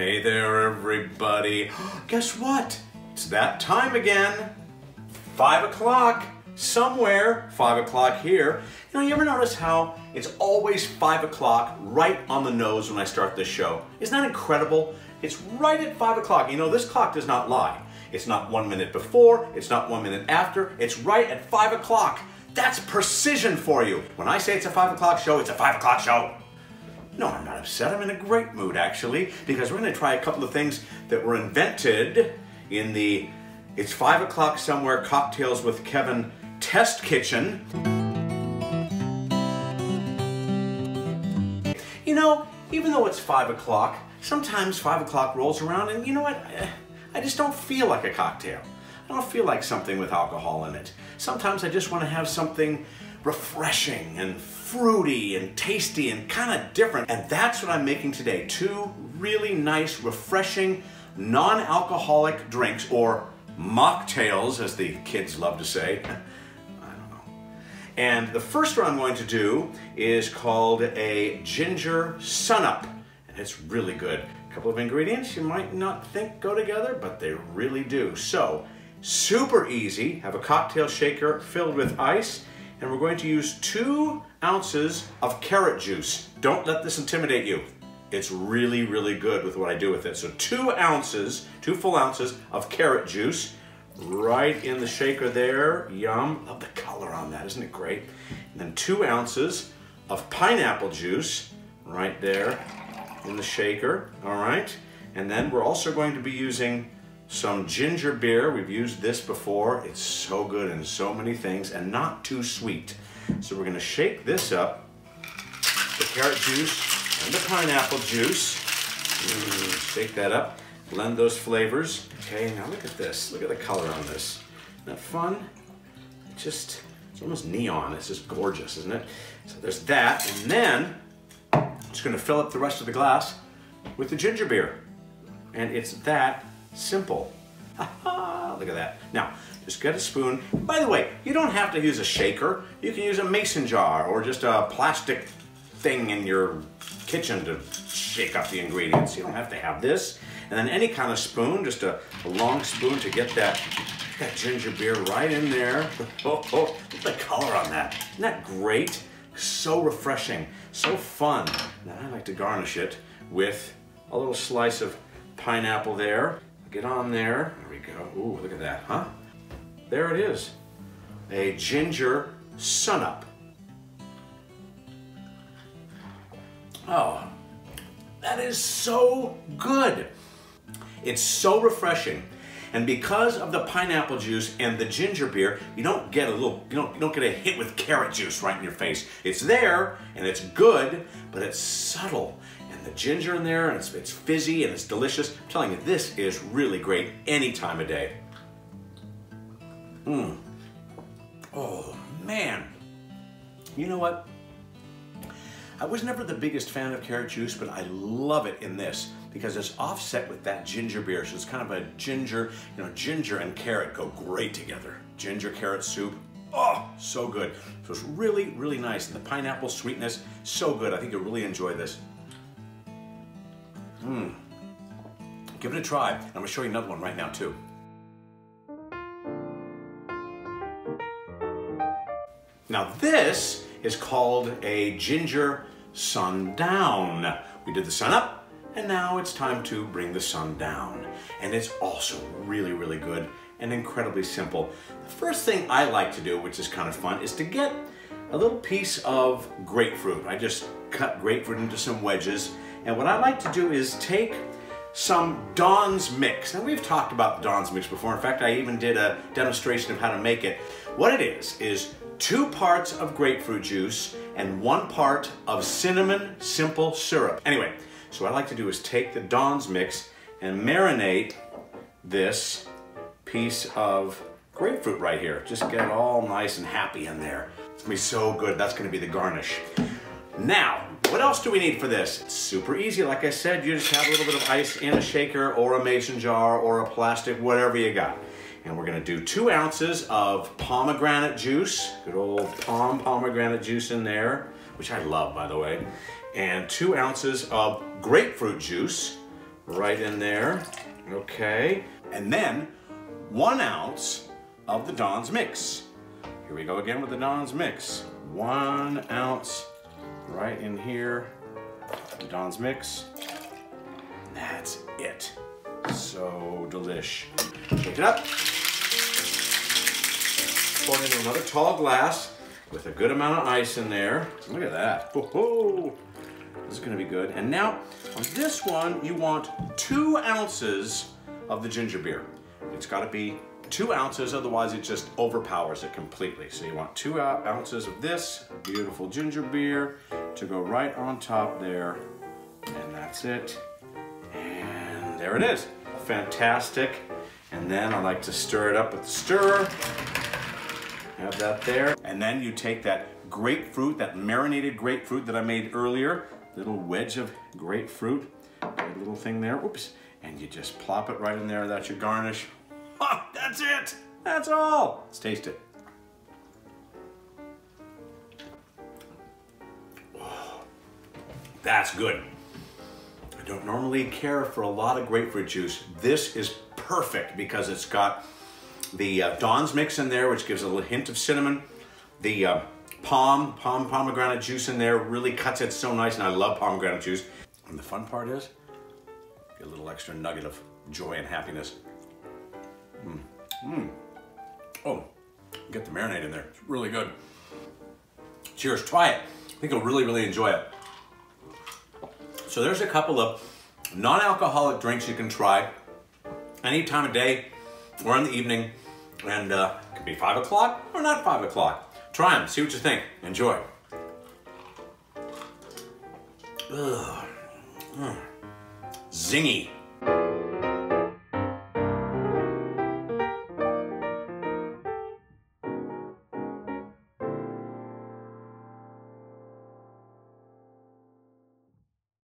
Hey there, everybody. Guess what? It's that time again. Five o'clock. Somewhere, five o'clock here. You know, you ever notice how it's always five o'clock right on the nose when I start this show? Isn't that incredible? It's right at five o'clock. You know, this clock does not lie. It's not one minute before, it's not one minute after, it's right at five o'clock. That's precision for you. When I say it's a five o'clock show, it's a five o'clock show. No, I'm not upset. I'm in a great mood, actually, because we're going to try a couple of things that were invented in the It's 5 o'clock somewhere cocktails with Kevin test kitchen. You know, even though it's 5 o'clock, sometimes 5 o'clock rolls around and you know what? I just don't feel like a cocktail. I don't feel like something with alcohol in it. Sometimes I just want to have something refreshing and fruity and tasty and kind of different. And that's what I'm making today. Two really nice, refreshing, non-alcoholic drinks or mocktails, as the kids love to say. I don't know. And the first one I'm going to do is called a ginger sunup. And it's really good. A couple of ingredients you might not think go together, but they really do. So, super easy. Have a cocktail shaker filled with ice and we're going to use two ounces of carrot juice. Don't let this intimidate you. It's really, really good with what I do with it. So two ounces, two full ounces of carrot juice right in the shaker there. Yum. Love the color on that, isn't it great? And then two ounces of pineapple juice right there in the shaker, all right? And then we're also going to be using some ginger beer. We've used this before. It's so good in so many things and not too sweet. So we're gonna shake this up, the carrot juice and the pineapple juice. Mm, shake that up, blend those flavors. Okay, now look at this. Look at the color on this. Isn't that fun? Just, it's almost neon. It's just gorgeous, isn't it? So there's that, and then I'm just gonna fill up the rest of the glass with the ginger beer. And it's that Simple. Look at that. Now, just get a spoon. By the way, you don't have to use a shaker. You can use a mason jar or just a plastic thing in your kitchen to shake up the ingredients. You don't have to have this. And then any kind of spoon, just a, a long spoon to get that, that ginger beer right in there. Oh, oh, look at the color on that. Isn't that great? So refreshing, so fun. Now I like to garnish it with a little slice of pineapple there. Get on there. There we go. Ooh, look at that, huh? There it is. A ginger sunup. Oh, that is so good. It's so refreshing. And because of the pineapple juice and the ginger beer, you don't get a little, you don't, you don't get a hit with carrot juice right in your face. It's there and it's good, but it's subtle and the ginger in there, and it's, it's fizzy and it's delicious. I'm telling you, this is really great any time of day. Mmm. Oh, man. You know what? I was never the biggest fan of carrot juice, but I love it in this because it's offset with that ginger beer. So it's kind of a ginger, you know, ginger and carrot go great together. Ginger carrot soup, oh, so good. So it's really, really nice. And the pineapple sweetness, so good. I think you'll really enjoy this. Mmm. Give it a try. I'm gonna show you another one right now too. Now this is called a ginger sundown. We did the sun up and now it's time to bring the sun down. And it's also really, really good and incredibly simple. The first thing I like to do, which is kind of fun, is to get a little piece of grapefruit. I just cut grapefruit into some wedges and what I like to do is take some Don's Mix. Now we've talked about the Don's Mix before. In fact, I even did a demonstration of how to make it. What it is, is two parts of grapefruit juice and one part of cinnamon simple syrup. Anyway, so what I like to do is take the Don's Mix and marinate this piece of grapefruit right here. Just get it all nice and happy in there. It's gonna be so good. That's gonna be the garnish. Now, what else do we need for this? It's super easy. Like I said, you just have a little bit of ice in a shaker or a mason jar or a plastic, whatever you got. And we're gonna do two ounces of pomegranate juice, good old POM pomegranate juice in there, which I love, by the way, and two ounces of grapefruit juice right in there. Okay. And then one ounce of the Don's Mix. Here we go again with the Don's Mix. One ounce right in here. Don's Mix. That's it. So delish. Shake it up. Pour it into another tall glass with a good amount of ice in there. Look at that. This is gonna be good. And now, on this one, you want two ounces of the ginger beer. It's gotta be two ounces, otherwise it just overpowers it completely. So you want two ounces of this beautiful ginger beer to go right on top there. And that's it. And there it is. Fantastic. And then I like to stir it up with the stirrer. Have that there. And then you take that grapefruit, that marinated grapefruit that I made earlier, little wedge of grapefruit, little thing there, oops, and you just plop it right in there. That's your garnish. Oh, that's it. That's all. Let's taste it. That's good. I don't normally care for a lot of grapefruit juice. This is perfect because it's got the uh, Don's mix in there, which gives a little hint of cinnamon. The uh, POM, POM pomegranate juice in there really cuts it so nice, and I love pomegranate juice. And the fun part is, a little extra nugget of joy and happiness. Mmm. Mmm. Oh, get the marinade in there. It's really good. Cheers, try it. I think you'll really, really enjoy it. So there's a couple of non-alcoholic drinks you can try any time of day or in the evening. And uh, it could be five o'clock or not five o'clock. Try them, see what you think. Enjoy. Ugh. Mm. Zingy.